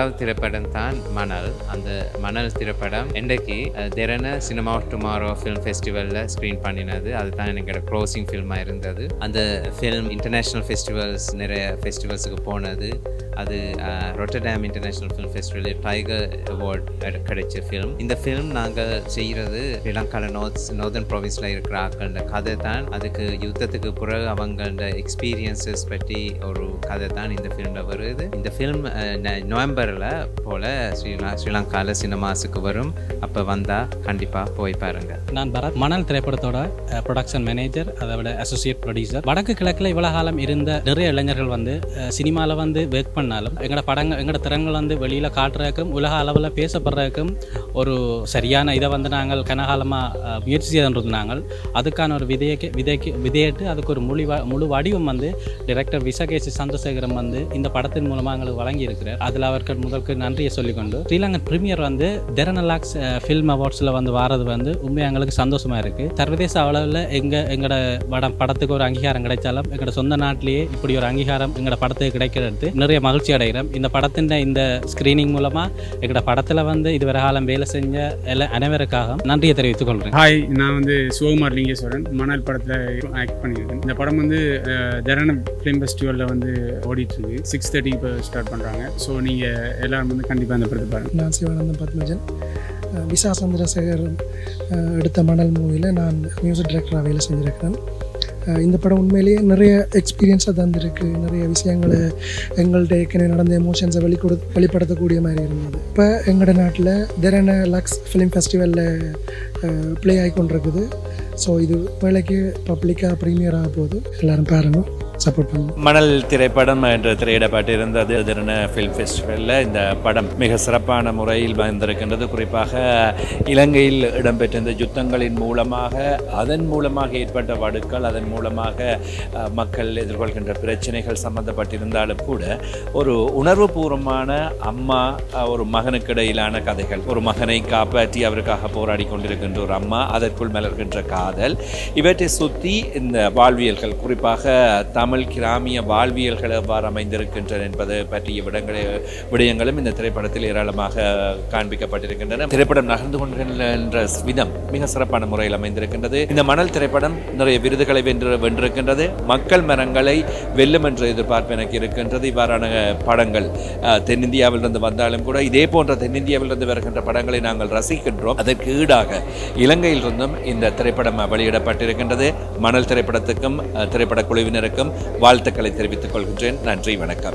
இரண்டாவது திரைப்படம் தான் மணல். அந்த மணல் திரைப்படம் இன்றைக்கு திறன Derana cinema of tomorrow film ஃபெஸ்டிவலில் screen பண்ணினது. அதுதான் எனக்கு க்ளோசிங் ஃபில்மாக இருந்தது. அந்த ஃபிலிம் இன்டர்நேஷ்னல் ஃபெஸ்டிவல்ஸ் நிறைய ஃபெஸ்டிவல்ஸுக்கு போனது. அது ரொட்டர்டாம் இன்டர்நேஷ்னல் ஃபிலிம் ஃபெஸ்டிவலில் டைகர் அவார்ட் கிடைச்ச ஃபிலிம் இந்த ஃபிலிம் நாங்கள் செய்கிறது ஸ்ரீலங்காவில் நோர்த் நோர்தன் ப்ராவின்ஸில் இருக்கிற ஆக்கள கதை தான். அதுக்கு யுத்தத்துக்கு பிறகு அவங்களோட எக்ஸ்பீரியன்சஸ் பற்றி ஒரு கதை தான் இந்த ஃபிலிமில் வருது. இந்த ஃபிலிம் நவம்பர் நவம்பரில் போல் ஸ்ரீலா ஸ்ரீலங்காவில் சினிமாஸுக்கு வரும். அப்போ வந்தால் கண்டிப்பாக போய் பாருங்கள் நான் பரத். மணல் திரைப்படத்தோட ப்ரொடக்ஷன் மேனேஜர் அதோட அசோசியேட் ப்ரொடியூசர் வடக்கு கிழக்கில் இவ்வளோ காலம் இருந்த நிறைய இளைஞர்கள் வந்து சினிமாவில் வந்து ஒர்க் பண்ணாலும் எங்களோட படங்கள் எங்களோட திறன்கள் வந்து வெளியில் காட்டுறதுக்கும் உலக அளவில் பேசப்படுறதுக்கும் ஒரு சரியான இதை வந்து நாங்கள் கனகாலமாக முயற்சி செய்து நாங்கள் அதுக்கான ஒரு விதையக்கு விதைக்கு விதையிட்டு அதுக்கு ஒரு முழு முழு வடிவம் வந்து டைரக்டர் விசகேசி சந்திரசேகரம் வந்து இந்த படத்தின் மூலமாக எங்களுக்கு வழங்கி இருக்கிறார் அதில் அவர்கள் முதலுக்கு நன்றியை சொல்லிக்கொண்டு ஸ்ரீலங்கன் பிரீமியர் வந்து தெரனலாக்ஸ் ஃபில்ம் அவார்ட்ஸில் வந்து வாரது வந்து உண்மையாக எங்களுக்கு சந்தோஷமாக இருக்குது சர்வதேச அளவில் எங்கள் எங்களோட படம் படத்துக்கு ஒரு அங்கீகாரம் கிடைச்சாலும் எங்களோட சொந்த நாட்டிலேயே இப்படி ஒரு அங்கீகாரம் எங்களோட படத்துக்கு கிடைக்கிறது நிறைய மகிழ்ச்சி அடைகிறோம். இந்த படத்தின் இந்த ஸ்க்ரீனிங் மூலமாக எங்களோட படத்தில் வந்து இதுவரை காலம் வேலை செஞ்ச எல்லா அனைவருக்காக நன்றியை தெரிவித்துக் கொள்கிறேன் ஹாய் நான் வந்து சிவகுமார் லிங்கேஸ்வரன் மணல் படத்தில் ஆக்ட் பண்ணியிருக்கேன். இந்த படம் வந்து அஹ், தரண ஃபிலிம் ஃபெஸ்டிவலில் வந்து ஓடிட்டு இருக்கு. சிக்ஸ் தேர்ட்டி இப்போ ஸ்டார்ட் பண்ணுறாங்க ஸோ நீங்கள் எல்லாரும் வந்து கண்டிப்பாக இந்த படத்தை பாருங்கள் நான் சிவானந்தம் பத்மஜன். விசா சந்திரசேகர் எடுத்த மணல் மூவியில் நான் மியூசிக் டைரக்டராக வேலை செஞ்சுருக்கிறேன். இந்த படம் உண்மையிலேயே நிறைய எக்ஸ்பீரியன்ஸாக தந்திருக்கு. நிறைய விஷயங்களை எங்கள்கிட்ட ஏற்கனவே நடந்த எமோஷன்ஸை வெளிக்கொடு வெளிப்படுத்தக்கூடிய மாதிரி இருந்தது. இப்போ எங்களோட நாட்டில் தெரன லக்ஸ் ஃபிலிம் ஃபெஸ்டிவலில் ப்ளே ஆகி கொண்டிருக்குது ஸோ இது வேலைக்கு பப்ளிக்காக ப்ரீமியர் ஆக போகுது. எல்லோரும் பாருங்கள் சப்போர்ட் பண்ணுங்க மணல் திரைப்படம் என்ற திரையிடப்பட்டிருந்தது. திறன ஃபிலிம் ஃபெஸ்டிவலில் இந்த படம் மிக சிறப்பான முறையில் வந்திருக்கின்றது. குறிப்பாக இலங்கையில் இடம்பெற்ற இந்த யுத்தங்களின் மூலமாக அதன் மூலமாக ஏற்பட்ட வடுக்கள் அதன் மூலமாக மக்கள் எதிர்கொள்கின்ற பிரச்சனைகள் சம்பந்தப்பட்டிருந்தாலும் கூட ஒரு உணர்வுபூர்வமான அம்மா ஒரு மகனுக்கு இடையிலான கதைகள். ஒரு மகனை காப்பாற்றி அவருக்காக போராடி கொண்டிருக்கின்ற ஒரு அம்மா அதற்குள் மலர்கின்ற காதல் இவற்றை சுற்றி இந்த வாழ்வியல்கள். குறிப்பாக தமிழ் கிராமிய வாழ்வியல்கள் எவ்வாறு அமைந்திருக்கின்றன என்பது பற்றிய விடங்களை விடயங்களும் இந்த திரைப்படத்தில் ஏராளமாக காண்பிக்கப்பட்டிருக்கின்றன. திரைப்படம் நகர்ந்து கொண்டிருக்கின்ற விதம் மிக சிறப்பான முறையில் அமைந்திருக்கின்றது. இந்த மணல் திரைப்படம் நிறைய விருதுகளை வென்று வென்றிருக்கின்றது. மக்கள் மரங்களை வெல்லும் என்ற எதிர்பார்ப்பு எனக்கு இருக்கின்றது. இவ்வாறான படங்கள் தென்னிந்தியாவிலிருந்து வந்தாலும் கூட இதே போன்ற தென்னிந்தியாவிலிருந்து வருகின்ற படங்களை நாங்கள் ரசிக்கின்றோம். அதற்கு ஈடாக இலங்கையிலிருந்தும் இந்த திரைப்படம் வெளியிடப்பட்டிருக்கின்றது. மணல் திரைப்படத்துக்கும் திரைப்பட குழுவினருக்கும் வாழ்த்துக்களை தெரிவித்துக் கொள்கின்றேன். நன்றி வணக்கம்.